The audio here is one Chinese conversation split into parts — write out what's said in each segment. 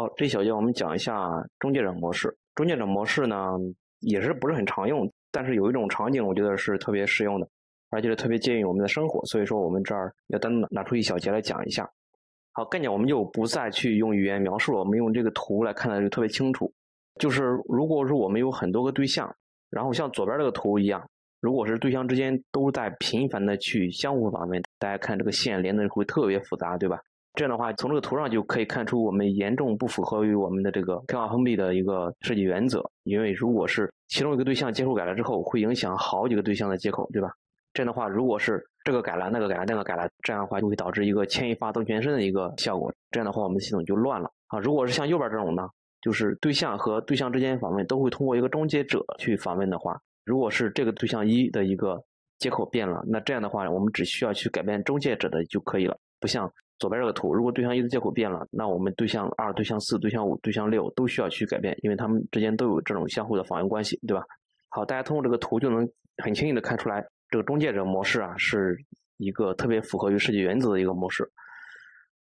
好，这小节我们讲一下中介者模式。中介者模式呢，也是不是很常用，但是有一种场景，我觉得是特别适用的，而且是特别介于我们的生活，所以说我们这儿要单独拿出一小节来讲一下。好，概念我们就不再去用语言描述了，我们用这个图来看的就特别清楚。就是如果说我们有很多个对象，然后像左边这个图一样，如果是对象之间都在频繁的去相互访问，大家看这个线连的会特别复杂，对吧？这样的话，从这个图上就可以看出我们严重不符合于我们的这个开放封闭的一个设计原则。因为如果是其中一个对象接口改了之后，会影响好几个对象的接口，对吧？这样的话，如果是这个改了，那个改了，那个改了，这样的话就会导致一个牵一发动全身的一个效果。这样的话，我们系统就乱了啊。如果是像右边这种呢，就是对象和对象之间访问都会通过一个中介者去访问的话，如果是这个对象一的一个接口变了，那这样的话，我们只需要去改变中介者的就可以了，不像。左边这个图，如果对象一的接口变了，那我们对象二、对象四、对象五、对象六都需要去改变，因为它们之间都有这种相互的访问关系，对吧？好，大家通过这个图就能很轻易的看出来，这个中介者模式啊是一个特别符合于设计原则的一个模式。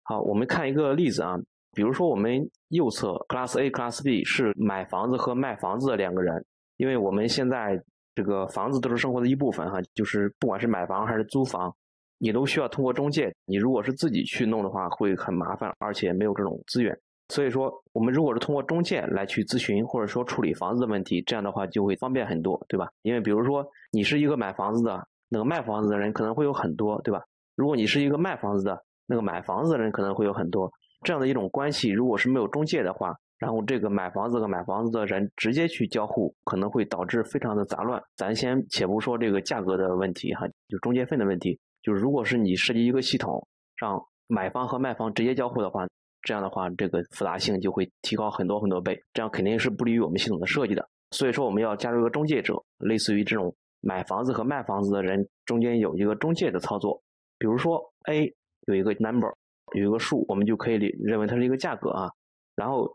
好，我们看一个例子啊，比如说我们右侧 Class A、Class B 是买房子和卖房子的两个人，因为我们现在这个房子都是生活的一部分哈，就是不管是买房还是租房。你都需要通过中介，你如果是自己去弄的话，会很麻烦，而且没有这种资源。所以说，我们如果是通过中介来去咨询或者说处理房子的问题，这样的话就会方便很多，对吧？因为比如说你是一个买房子的，那个卖房子的人可能会有很多，对吧？如果你是一个卖房子的，那个买房子的人可能会有很多，这样的一种关系，如果是没有中介的话，然后这个买房子和买房子的人直接去交互，可能会导致非常的杂乱。咱先且不说这个价格的问题哈，就中介费的问题。就是如果是你设计一个系统，让买方和卖方直接交互的话，这样的话，这个复杂性就会提高很多很多倍，这样肯定是不利于我们系统的设计的。所以说，我们要加入一个中介者，类似于这种买房子和卖房子的人中间有一个中介的操作。比如说，A 有一个 number，有一个数，我们就可以认为它是一个价格啊。然后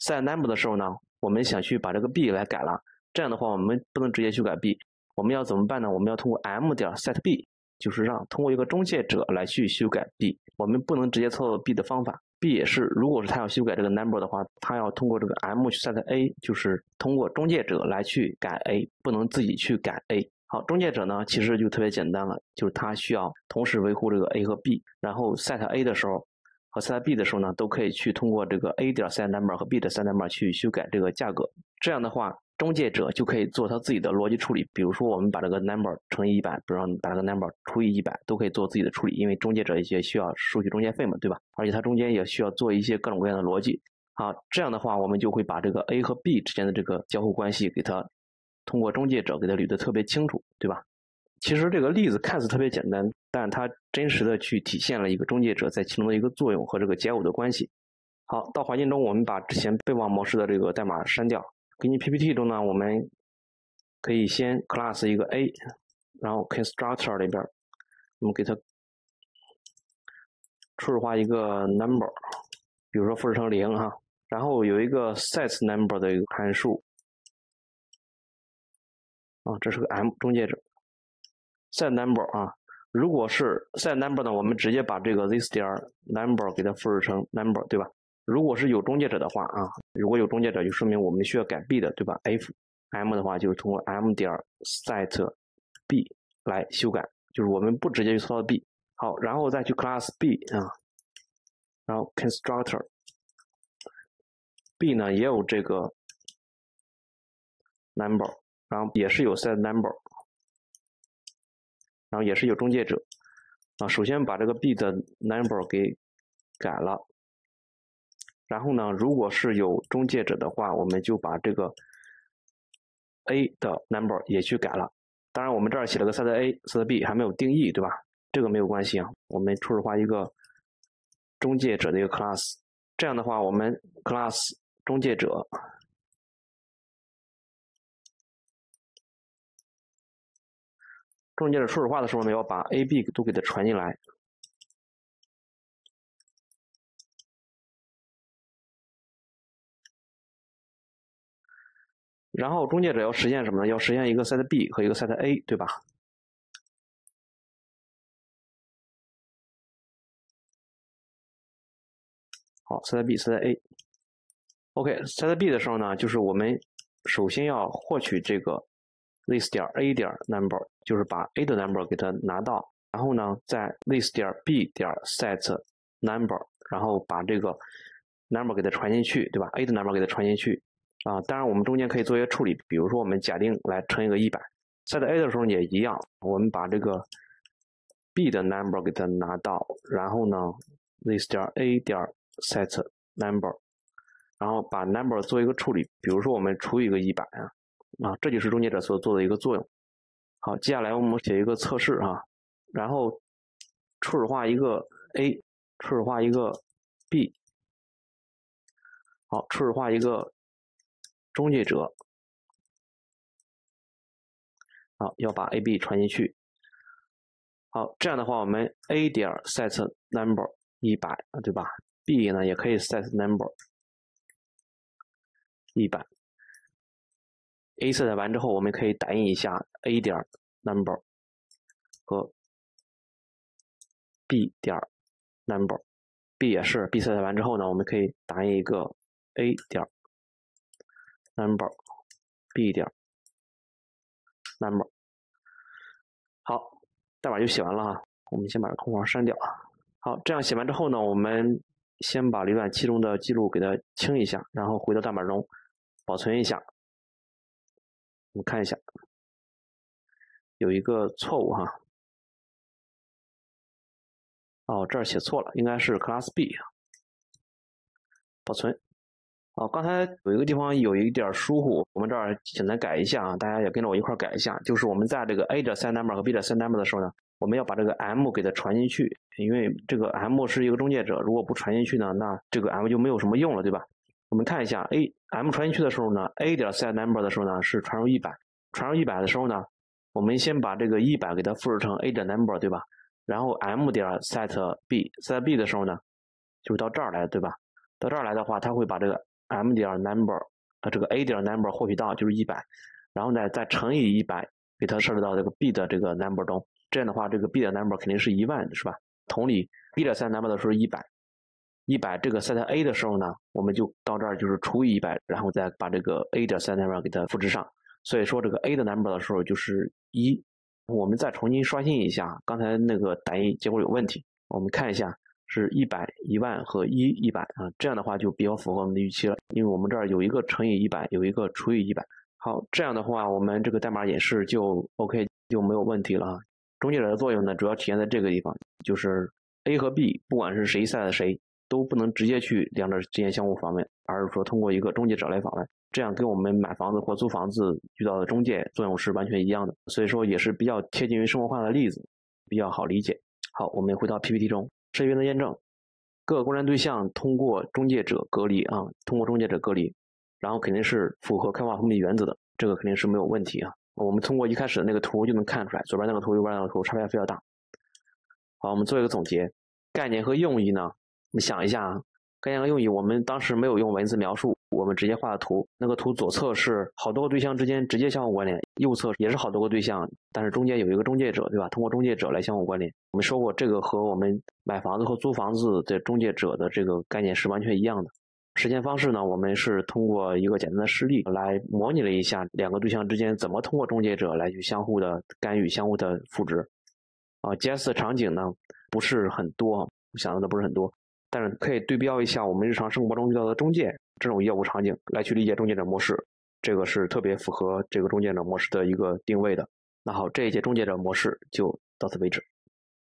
set number 的时候呢，我们想去把这个 B 来改了，这样的话，我们不能直接去改 B，我们要怎么办呢？我们要通过 M 点 set B。就是让通过一个中介者来去修改 B，我们不能直接操作 B 的方法。B 也是，如果是他要修改这个 number 的话，他要通过这个 M 去 set A，就是通过中介者来去改 A，不能自己去改 A。好，中介者呢，其实就特别简单了，就是他需要同时维护这个 A 和 B，然后 set A 的时候和 set B 的时候呢，都可以去通过这个 A 点 set number 和 B 的 set number 去修改这个价格。这样的话。中介者就可以做他自己的逻辑处理，比如说我们把这个 number 乘以一百，比如说把这个 number 除以一百，都可以做自己的处理，因为中介者也需要收取中介费嘛，对吧？而且它中间也需要做一些各种各样的逻辑。好，这样的话，我们就会把这个 A 和 B 之间的这个交互关系给它通过中介者给它捋得特别清楚，对吧？其实这个例子看似特别简单，但它真实的去体现了一个中介者在其中的一个作用和这个解耦的关系。好，到环境中我们把之前备忘模式的这个代码删掉。给你 PPT 中呢，我们可以先 class 一个 A，然后 constructor 里边，我们给它初始化一个 number，比如说复制成零哈，然后有一个 set number 的一个函数，啊，这是个 M 中介者，set number 啊，如果是 set number 呢，我们直接把这个 this 点 number 给它复制成 number，对吧？如果是有中介者的话啊，如果有中介者，就说明我们需要改 B 的，对吧？F M 的话就是通过 M 点 set B 来修改，就是我们不直接去操作 B。好，然后再去 class B 啊，然后 constructor B 呢也有这个 number，然后也是有 set number，然后也是有中介者啊。首先把这个 B 的 number 给改了。然后呢，如果是有中介者的话，我们就把这个 A 的 number 也去改了。当然，我们这儿写了个 set A，set B 还没有定义，对吧？这个没有关系啊。我们初始化一个中介者的一个 class。这样的话，我们 class 中介者中介者初始化的时候呢，要把 A、B 都给它传进来。然后中介者要实现什么呢？要实现一个 set B 和一个 set A，对吧？好，set B，set A。OK，set B 的时候呢，就是我们首先要获取这个 list 点 A 点 number，就是把 A 的 number 给它拿到，然后呢，在 list 点 B 点 set number，然后把这个 number 给它传进去，对吧？A 的 number 给它传进去啊。当然，我们中间可以做一些处理，比如说我们假定来乘一个一百，set A 的时候也一样，我们把这个 B 的 number 给它拿到，然后呢，list 点 A 点 set number。然后把 number 做一个处理，比如说我们除以一个一百啊，啊，这就是终结者所做的一个作用。好，接下来我们写一个测试啊，然后初始化一个 A，初始化一个 B，好，初始化一个中介者，好，要把 A、B 传进去。好，这样的话，我们 A 点 set number 一百，对吧？B 呢也可以 set number。一百，A set 完之后，我们可以打印一下 A 点 number 和 B 点 number，B 也是 B set 完之后呢，我们可以打印一个 A 点 number，B 点 number。好，代码就写完了哈，我们先把这空框删掉。好，这样写完之后呢，我们先把浏览器中的记录给它清一下，然后回到代码中。保存一下，我们看一下，有一个错误哈。哦，这儿写错了，应该是 class B。保存。哦，刚才有一个地方有一点疏忽，我们这儿简单改一下啊，大家也跟着我一块改一下。就是我们在这个 A 的 set number 和 B 的 set number 的时候呢，我们要把这个 M 给它传进去，因为这个 M 是一个中介者，如果不传进去呢，那这个 M 就没有什么用了，对吧？我们看一下，A M 传进去的时候呢，A 点 set number 的时候呢是传入一百，传入一百的时候呢，我们先把这个一百给它复制成 A 点 number，对吧？然后 M 点 set B，set B 的时候呢，就是到这儿来，对吧？到这儿来的话，它会把这个 M 点 number 呃这个 A 点 number 获取到就是一百，然后呢再乘以一百，给它设置到这个 B 的这个 number 中，这样的话这个 B 的 number 肯定是一万，是吧？同理，B 点 set number 的时候一百。一百这个 set A 的时候呢，我们就到这儿就是除以一百，然后再把这个 A 的 set number 给它复制上。所以说这个 A 的 number 的时候就是一。我们再重新刷新一下，刚才那个打印结果有问题。我们看一下是一百、一万和一一百啊，这样的话就比较符合我们的预期了。因为我们这儿有一个乘以一百，有一个除以一百。好，这样的话我们这个代码演示就 OK 就没有问题了啊。中介者的作用呢，主要体现在这个地方，就是 A 和 B 不管是谁 set 谁。都不能直接去两者之间相互访问，而是说通过一个中介者来访问，这样跟我们买房子或租房子遇到的中介作用是完全一样的，所以说也是比较贴近于生活化的例子，比较好理解。好，我们回到 PPT 中，设计员的验证，各个关联对象通过中介者隔离啊，通过中介者隔离，然后肯定是符合开发封闭原则的，这个肯定是没有问题啊。我们通过一开始的那个图就能看出来，左边那个图，右边那个图差别非常大。好，我们做一个总结，概念和用意呢？你想一下啊，概念和用意，我们当时没有用文字描述，我们直接画的图。那个图左侧是好多个对象之间直接相互关联，右侧也是好多个对象，但是中间有一个中介者，对吧？通过中介者来相互关联。我们说过，这个和我们买房子和租房子的中介者的这个概念是完全一样的。实现方式呢，我们是通过一个简单的示例来模拟了一下两个对象之间怎么通过中介者来去相互的干预、相互的复制。啊，G.S 的场景呢不是很多，想到的不是很多。但是可以对标一下我们日常生活中遇到的中介这种业务场景来去理解中介者模式，这个是特别符合这个中介者模式的一个定位的。那好，这一节中介者模式就到此为止。